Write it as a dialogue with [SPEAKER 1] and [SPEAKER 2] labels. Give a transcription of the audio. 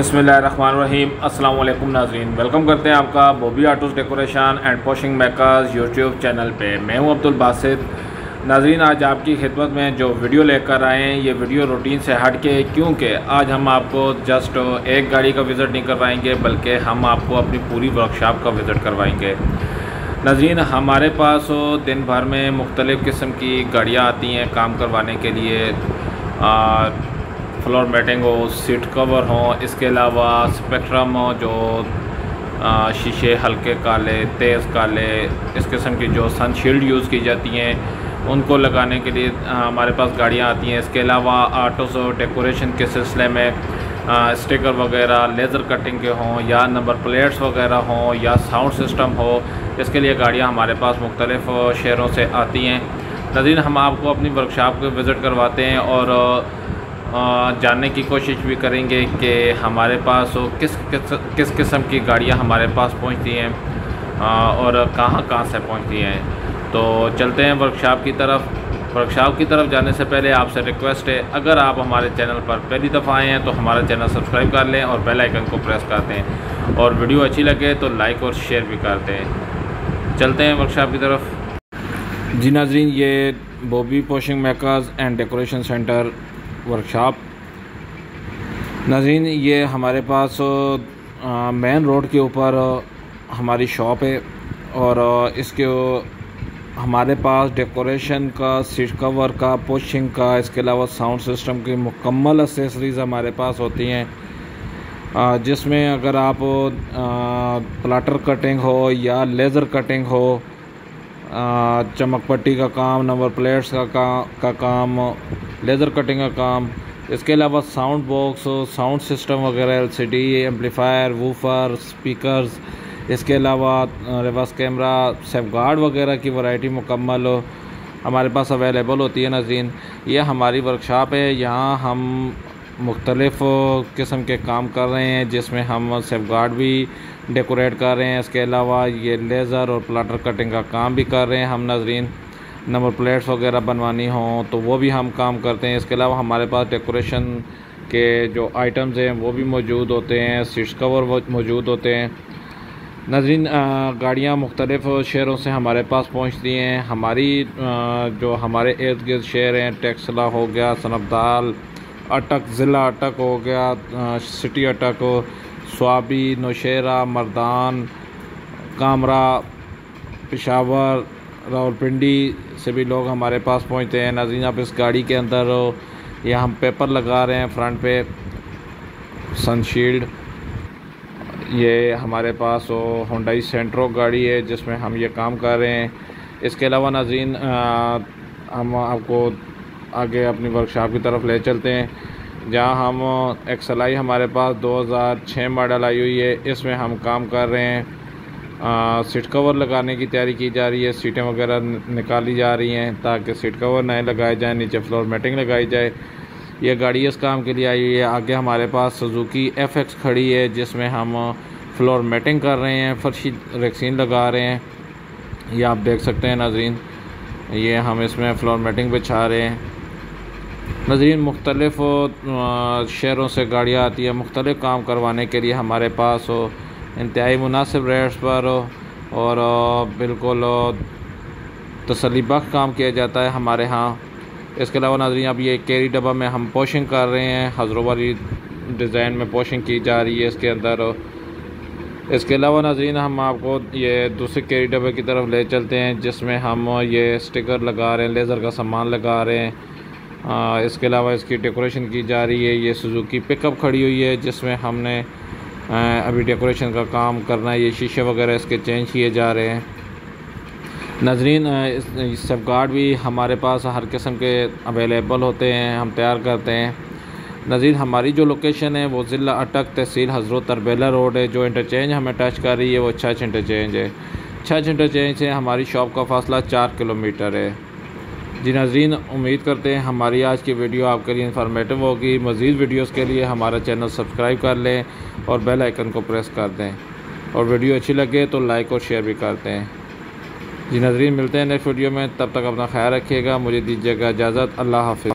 [SPEAKER 1] بسم اللہ الرحمن الرحیم۔ السلام علیکم ناظرین۔ ویلکم کرتے ہیں آپ کا بوبی آٹوز ڈیکوریشن اینڈ پوشنگ میکرز یوٹیوب چینل پہ۔ میں ہوں عبد الباسط۔ ناظرین، آج آپ کی خدمت میں جو ویڈیو لے کر آئے ہیں، یہ ویڈیو روٹین سے ہٹ کے، کیونکہ آج ہم آپ کو جسٹ ایک گاڑی کا وزٹ نہیں کروائیں گے، بلکہ ہم آپ کو اپنی پوری ورکشاپ کا وزٹ کروائیں گے۔ ناظرین، ہمارے پاس دن بھر میں مختلف قسم کی گاڑیاں آتی ہیں کام کروانے کے لیے۔ فلور میٹنگ ہو سیٹ کور ہوں اس کے علاوہ اسپیکٹرم ہو جو شیشے ہلکے کالے، تیز کالے، اس قسم کی جو سن شیلڈ یوز کی جاتی ہیں، ان کو لگانے کے لیے ہمارے پاس گاڑیاں آتی ہیں۔ اس کے علاوہ آٹوز و ڈیکوریشن کے سلسلے میں اسٹیکر وغیرہ لیزر کٹنگ کے ہوں، یا نمبر پلیٹس وغیرہ ہوں، یا ساؤنڈ سسٹم ہو، اس کے لیے گاڑیاں ہمارے پاس مختلف شہروں سے آتی ہیں۔ نظیر ہم آپ کو اپنی ورکشاپ کو وزٹ کرواتے ہیں اور جاننے کی کوشش بھی کریں گے کہ ہمارے پاس کس کس قسم کی گاڑیاں ہمارے پاس پہنچتی ہیں اور کہاں کہاں سے پہنچتی ہیں۔ تو چلتے ہیں ورکشاپ کی طرف۔ ورکشاپ کی طرف جانے سے پہلے آپ سے ریکویسٹ ہے، اگر آپ ہمارے چینل پر پہلی دفعہ آئے ہیں تو ہمارا چینل سبسکرائب کر لیں اور بیل آئیکن کو پریس کرتے ہیں اور ویڈیو اچھی لگے تو لائک اور شیئر بھی کرتے ہیں چلتے ہیں ورکشاپ کی طرف۔ جی ناظرین، یہ Bobby pushing makers and decoration centre workshop ناظرین یہ ہمارے پاس مین روڈ کے اوپر ہماری شاپ ہے اور اس کے ہمارے پاس ڈیکوریشن کا سیٹ کور کا پوشنگ کا، اس کے علاوہ ساؤنڈ سسٹم کی مکمل اسیسریز ہمارے پاس ہوتی ہیں۔ جس میں اگر آپ پلاٹر کٹنگ ہو یا لیزر کٹنگ ہو چمک پٹی کا کام، نمبر پلیٹس کا کام، لیزر کٹنگ کا کام، اس کے علاوہ ساؤنڈ باکس، ساؤنڈ سسٹم وغیرہ L C D, amplifier, woofer, speakers, اس کے علاوہ ریورس کیمرہ، سیف گارڈ وغیرہ کی ورائٹی مکمل ہمارے پاس اویلیبل ہوتی ہے ناظرین۔ یہ ہماری ورکشاپ ہے۔ یہاں ہم مختلف قسم کے کام کر رہے ہیں، جس میں ہم سیف گارڈ بھی ڈیکوریٹ کر رہے ہیں۔ اس کے علاوہ یہ لیزر اور پلاٹر کٹنگ کا کام بھی کر رہے ہیں۔ ہم ناظرین، نمبر پلیٹس وغیرہ بنوانی ہوں تو وہ بھی ہم کام کرتے ہیں۔ اس کے علاوہ ہمارے پاس ڈیکوریشن کے جو آئٹمز ہیں وہ بھی موجود ہوتے ہیں، سیٹس کور موجود ہوتے ہیں۔ ناظرین گاڑیاں مختلف شہروں سے ہمارے پاس پہنچتی ہیں۔ ہماری جو ہمارے ارد گرد شہر ہیں، ٹیکسلا ہو گیا سنبدال اٹک، ضلع اٹک ہو گیا، سٹی اٹک، سوابی نوشیرہ مردان کامرا پشاور راولپنڈی سے بھی لوگ ہمارے پاس پہنچتے ہیں۔ ناظرین آپ اس گاڑی کے اندر یہ ہم پیپر لگا رہے ہیں فرنٹ پہ۔ Sun shield. یہ ہمارے پاس ہونڈائی سینٹرو گاڑی ہے جس میں ہم یہ کام کر رہے ہیں۔ اس کے علاوہ ناظرین ہم آپ کو آگے اپنی ورکشاپ کی طرف لے چلتے ہیں۔ جہاں ہم ایکسلائی ہمارے پاس دو ہزار چھ ماڈل آئی ہوئی ہے۔ اس میں ہم کام کر رہے ہیں۔ سیٹ کور لگانے کی تیاری کی جا رہی ہے۔ سیٹیں وغیرہ نکالی جا رہی ہیں تاکہ سیٹ کور نئے لگائے جائیں، نیچے فلور میٹنگ لگائی جائے۔ یہ گاڑی اس کام کے لیے آئی ہوئی ہے۔ آگے ہمارے پاس سزوکی ایف ایکس کھڑی ہے، جس میں ہم فلور میٹنگ کر رہے ہیں۔ فرشی ریکسین لگا رہے ہیں۔ یہ آپ دیکھ سکتے ہیں ناظرین، یہ ہم اس میں فلور میٹنگ بچھا رہے ہیں۔ ناظرین مختلف شہروں سے گاڑیاں آتی ہیں، مختلف کام کروانے کے لیے ہمارے پاس انتہائی مناسب ریٹس پر اور بالکل تسلی بخش کام کیا جاتا ہے ہمارے ہاں۔ اس کے علاوہ ناظرین، اب یہ کیری ڈبہ میں ہم پوشنگ کر رہے ہیں، حضروں والی ڈیزائن میں پوشنگ کی جا رہی ہے اس کے اندر اس کے علاوہ ناظرین، ہم آپ کو یہ دوسرے کیری ڈبے کی طرف لے چلتے ہیں، جس میں ہم یہ سٹیکر لگا رہے ہیں، لیزر کا سامان لگا رہے ہیں۔ اس کے علاوہ اس کی ڈیکوریشن کی جا رہی ہے، یہ سزوکی پک اپ کھڑی ہوئی ہے، جس میں ہم نے ابھی ڈیکوریشن کا کام کرنا ہے، یہ شیشے وغیرہ اس کے چینج کیے جا رہے ہیں۔ ناظرین سیف گارڈ بھی ہمارے پاس ہر قسم کے اویلیبل ہوتے ہیں، ہم تیار کرتے ہیں۔ نظیر ہماری جو لوکیشن ہے، وہ ضلع اٹک تحصیل حضرت تربیلا روڈ ہے، جو انٹرچینج ہمیں ٹچ کر رہی ہے، وہ چھچ انٹرچینج ہے۔ چھچ انٹرچینج سے ہماری شاپ کا فاصلہ چار کلومیٹر ہے۔ جی ناظرین، امید کرتے ہیں ہماری آج کی ویڈیو آپ کے لیے انفارمیٹو ہوگی۔ مزید ویڈیوز کے لیے ہمارا چینل سبسکرائب کر لیں اور بیل آئیکن کو پریس کر دیں۔ اور ویڈیو اچھی لگے تو لائک اور شیئر بھی کرتے ہیں۔ جی ناظرین، ملتے ہیں نیکسٹ ویڈیو میں۔ تب تک اپنا خیال رکھیے گا۔ مجھے دیجیے گا اجازت۔ اللہ حافظ۔